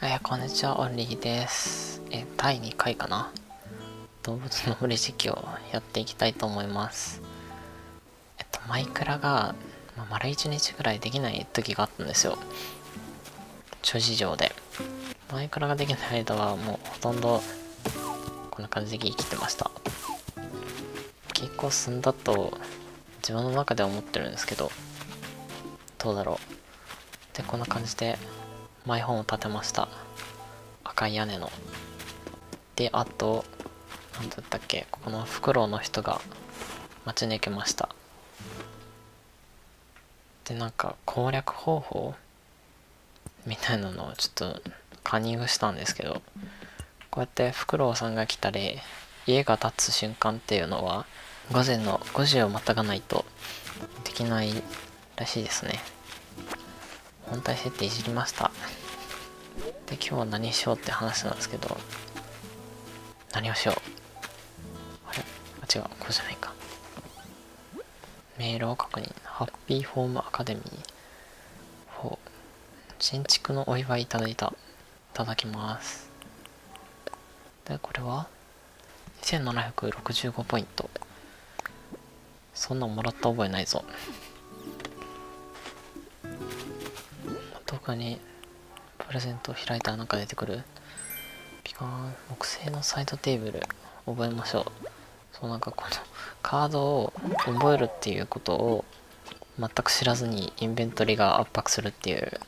えー、こんにちは、オンリーです。えー、第2回かな動物の森実況をやっていきたいと思います。えっと、マイクラが、まあ、丸1日ぐらいできない時があったんですよ。諸事情で。マイクラができない間はもうほとんどこんな感じで生きてました。結構進んだと自分の中では思ってるんですけど、どうだろう。で、こんな感じでマイホームを建てました。赤い屋根の。であと何だったっけここのフクロウの人が待ち抜けました。でなんか攻略方法？みたいなのをちょっとカンニングしたんですけどこうやってフクロウさんが来たり家が建つ瞬間っていうのは午前の5時をまたがないとできないらしいですね。本体設定いじりました。で今日は何しようって話なんですけど何をしよう。あれ？あ違う。これじゃないか。メールを確認。ハッピーホームアカデミー。ほう。新築のお祝いいただいた。いただきます。でこれは？2765ポイント。そんなんもらった覚えないぞ。特にプレゼントを開いたらなんか出てくる？ピカーン木製のサイドテーブル。覚えましょう。そうなんかこのカードを覚えるっていうことを全く知らずにインベントリが圧迫するっていう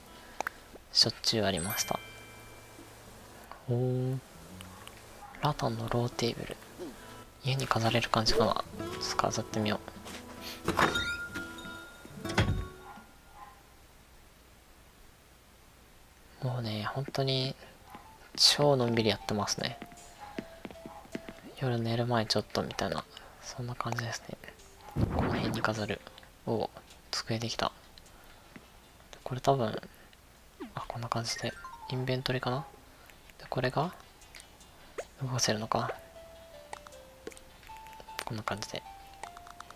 しょっちゅうありました。おー。ラタンのローテーブル。家に飾れる感じかな。ちょっと飾ってみようもうね、本当に超のんびりやってますね。夜寝る前ちょっとみたいな、そんな感じですね。この辺に飾る。お机できた。これ多分、あ、こんな感じで、インベントリかな？で、これが、動かせるのか？こんな感じで、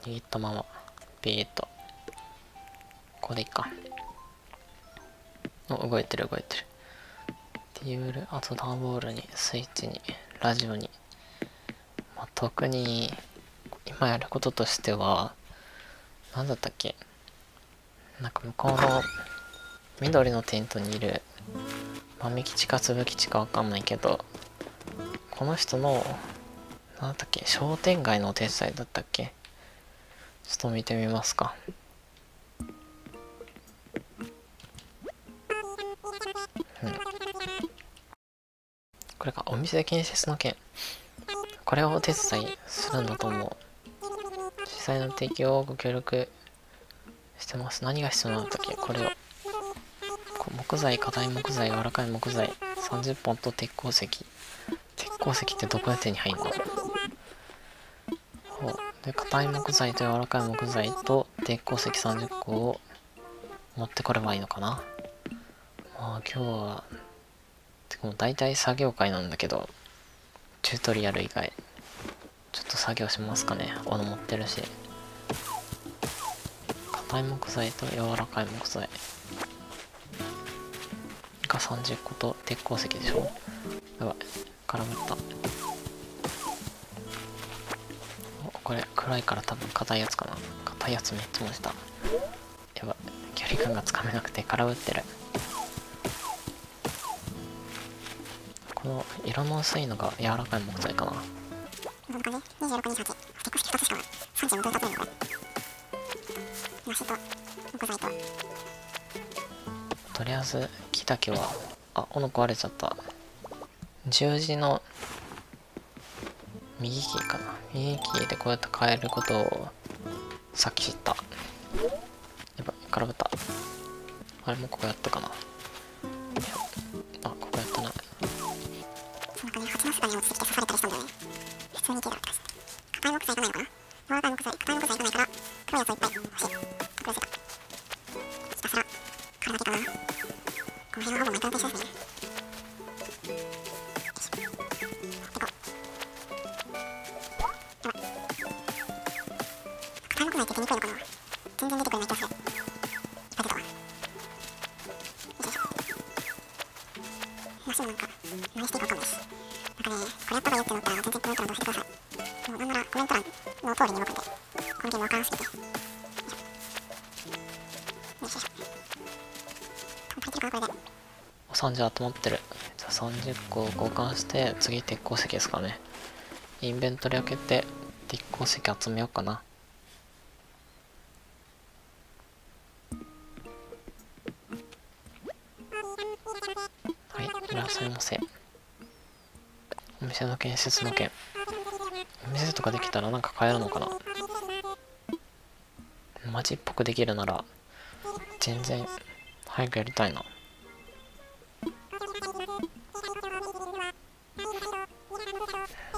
握ったまま、ビーっと。ここでいいか。お動いてる動いてる。テーブルあと段ボールにスイッチにラジオに、まあ、特に今やることとしては何だったっけ？なんか向こうの緑のテントにいる豆吉か粒吉かわかんないけどこの人の何だったっけ？商店街のお手伝いだったっけ？ちょっと見てみますか。これか、お店建設の件。これをお手伝いするんだと思う。実際の提供をご協力してます。何が必要なんだっけこれを。木材、硬い木材、柔らかい木材、30本と鉄鉱石。鉄鉱石ってどこで手に入んの？ほう。で、硬い木材と柔らかい木材と鉄鉱石30個を持ってこればいいのかな？まあ今日はもう大体作業会なんだけど、チュートリアル以外、ちょっと作業しますかね。斧持ってるし。硬い木材と柔らかい木材が30個と鉄鉱石でしょやばい。絡まった。これ暗いから多分硬いやつかな。硬いやつめっちゃ落ちた。やばい。距離感がつかめなくて空振ってる。この色の薄いのが柔らかい木材かな。とりあえず木だけはあ斧壊れちゃった。十字の右キーかな。右キーでこうやって変えることをさっき知った。やばい空振った。あれもここやったかな。あこ。に落ちてきて刺されたりしたんだよね。普通に手だったし。硬い木材いかないのかな柔らかい木材、硬い木材いかないかなこれは木材いかないから、黒いやついっぱい欲しい。これせか。ひたすら、体だけかな。この辺はほぼメタルと一緒ですね。硬い木材って手にくいのかな全然出てくれない気がする。いっぱい出たわ。よいしょ。マシンなんか何していいか分かんないですなんかねこれやった方がいいってなったら全然コメント欄で教えてくださいもうなんならコメント欄の通りに動くんでこのゲーム分からんすぎてよいしょよいしょコンプリートかなこれで30集まってるじゃあ30個交換して次鉄鉱石ですかねインベントリ開けて鉄鉱石集めようかなはいいらっしゃいませお店の建設の件。お店とかできたらなんか買えるのかな？街っぽくできるなら全然早くやりたいな。あ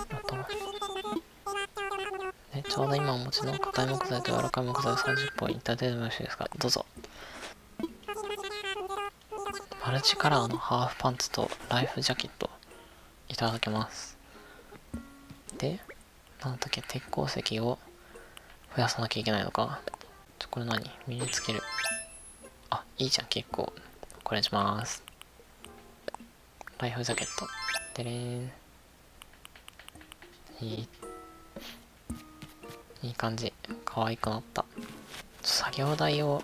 とえちょうど今お持ちの硬い木材と柔らかい木材30本いただいてもよろしいですか？どうぞ。マルチカラーのハーフパンツとライフジャケット。いただきます。でなんだっけ鉄鉱石を増やさなきゃいけないのか。ちょこれ何？身につける。あいいじゃん結構。これにします。ライフジャケット。でれん。いい。いい感じ。可愛くなった。作業台を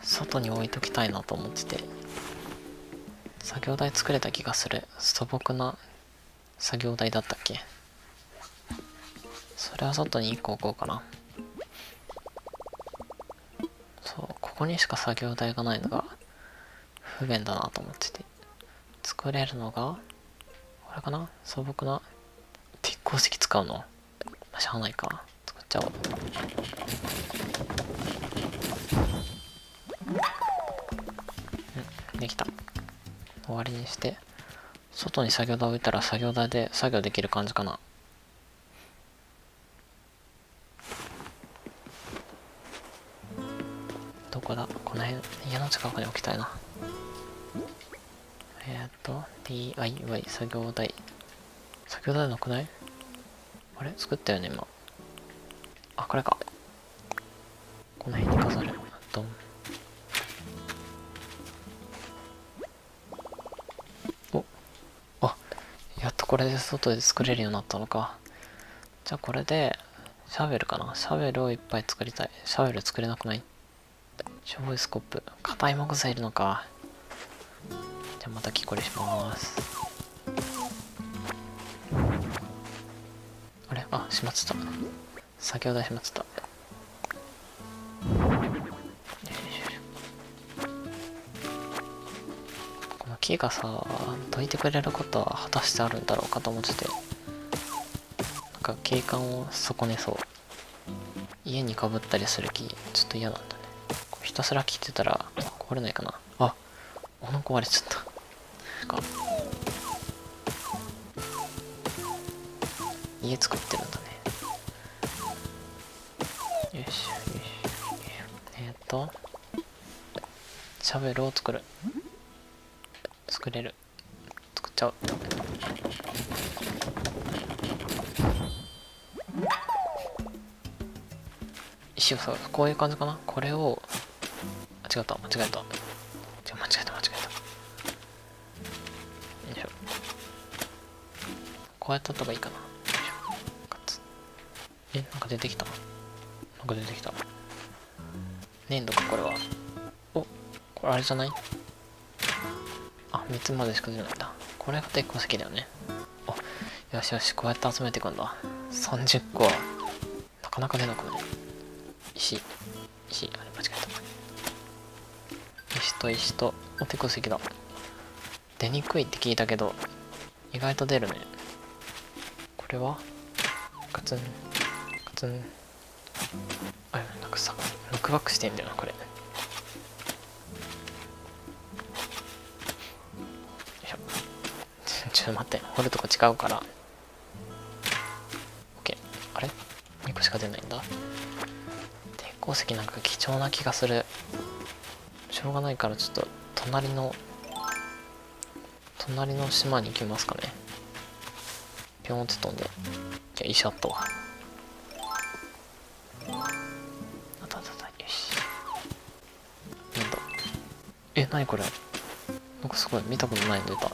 外に置いときたいなと思ってて。作業台作れた気がする。素朴な作業台だったっけ？それは外に1個置こうかな。そうここにしか作業台がないのが不便だなと思ってて。作れるのがこれかな？素朴な鉄鉱石使うの？しゃあないか作っちゃおう。終わりにして外に作業台置いたら作業台で作業できる感じかな。どこだ？この辺家の近くに置きたいな。えっ、と DIY 作業台。作業台なくない？あれ？作ったよね今。あこれか。この辺に。これで外で作れるようになったのか。じゃあこれでシャベルかな。シャベルをいっぱい作りたい。シャベル作れなくない？しょぼいスコップ。硬い木材いるのか。じゃあまた木こりします。あれ？あしまってた。先ほどしまってた。木がさどいてくれることは果たしてあるんだろうかと思ってて。なんか景観を損ねそう。家にかぶったりする木ちょっと嫌なんだね。ひたすら切ってたら壊れないかな。あ物壊れちゃった。か家作ってるんだね。よしよしえっ、とシャベルを作る。作れる。作っちゃう。石をさこういう感じかな？これを間違った。間違えた。間違えた間違えた。よいしょ。こうやってやった方がいいかな。えなんか出てきた。なんか出てきた。粘土かこれは。おこれあれじゃない？あ3つまでしか出ないんだこれが鉄鉱石だよね。あよしよしこうやって集めていくんだ。30個。はなかなか出なくない？石。石。あれ間違えた。石と石と。お鉄鉱石だ。出にくいって聞いたけど意外と出るね。これは？カツン。カツン。あなんかさルックバックしてんだよなこれ。ちょっと待って。掘るとこ違うから。OK あれ？2個しか出ないんだ。鉄鉱石なんか貴重な気がする。しょうがないからちょっと隣の隣の島に行きますかね。ピョンって飛んで。じゃあ石あったわ。あったあったあった。よし。粘土えなにこれ？なんかすごい。見たことないの出た。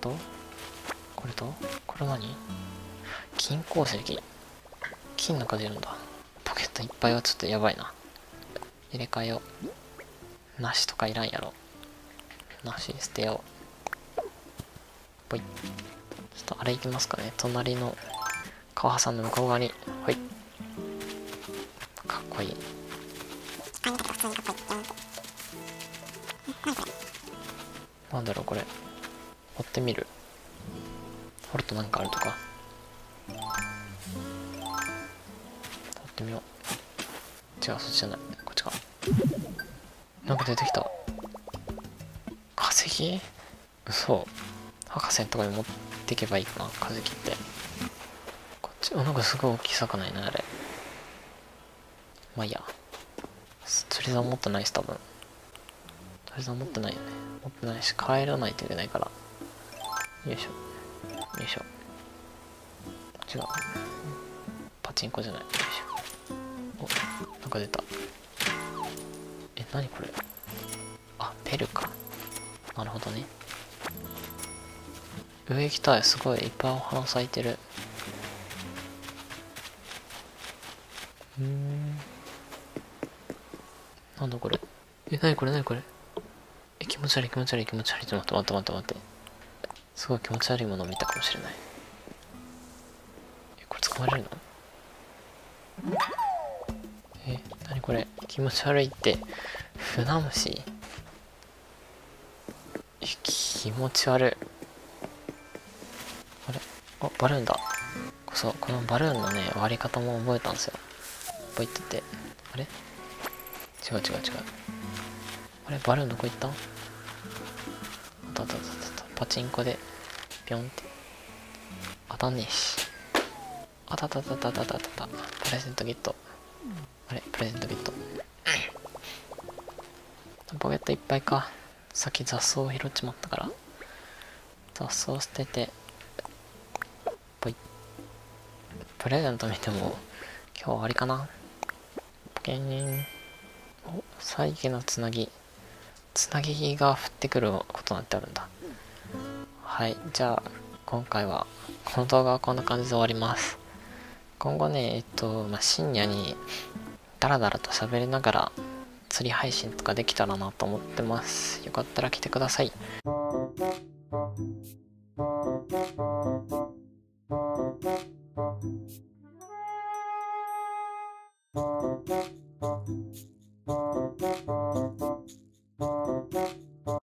と？これと？これ何？金鉱石？金の中出るんだ。ポケットいっぱいはちょっとやばいな。入れ替えよう。梨とかいらんやろ。梨捨てよう。ぽい。ちょっとあれ行きますかね。隣の川さんの向こう側に。ほい。かっこいい。なんだろうこれ。掘ってみる。掘るとなんかあるとか。掘ってみよう。違うそっちじゃない。こっちか。なんか出てきた。化石？嘘。博士のとこに持ってけばいいかな。化石って。こっち？あなんかすごい大きい魚いなあれ。まあいいや。釣り竿持ってないし多分。釣り竿持ってないよね。持ってないし帰らないといけないから。よいしょ。よいしょ。違う。パチンコじゃない。よいしょ。おなんか出た。え何これ。あペルか。なるほどね。上行きたい。すごい。いっぱいお花咲いてる。うん。なんだこれ。え何これ何これ。え気持ち悪い気持ち悪い気持ち悪い。ちょっと待って待って待って待って。すごい気持ち悪いものを見たかもしれない。えこれ捕まれるの？え何これ？気持ち悪いって。船虫？え気持ち悪い。あれ？あバルーンだ。そうこのバルーンのね割り方も覚えたんですよ。ポイってて。あれ？違う違う違う。あれ？バルーンどこ行った？あったあったあったあった。パチンコで。ピョンって。当たんねえし。あたたたたたたたた。プレゼントゲット。あれ？プレゼントゲット。ポケットいっぱいか。さっき雑草を拾っちまったから。雑草捨てて。ぽい。プレゼント見ても今日終わりかな。ポケン。お再起のつなぎ。つなぎが降ってくることなんてあるんだ。はいじゃあ今回はこの動画はこんな感じで終わります。今後ねえっと、まあ、深夜にダラダラと喋りながら釣り配信とかできたらなと思ってます。よかったら来てください。